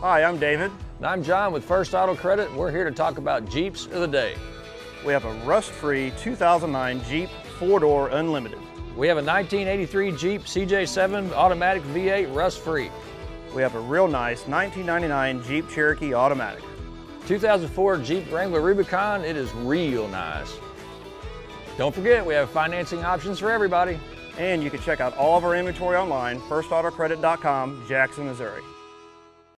Hi, I'm David. And I'm John with First Auto Credit. We're here to talk about Jeeps of the day. We have a rust-free 2009 Jeep four-door Unlimited. We have a 1983 Jeep CJ7 automatic V8 rust-free. We have a real nice 1999 Jeep Cherokee automatic. 2004 Jeep Wrangler Rubicon, it is real nice. Don't forget, we have financing options for everybody. And you can check out all of our inventory online, firstautocredit.com, Jackson, Missouri.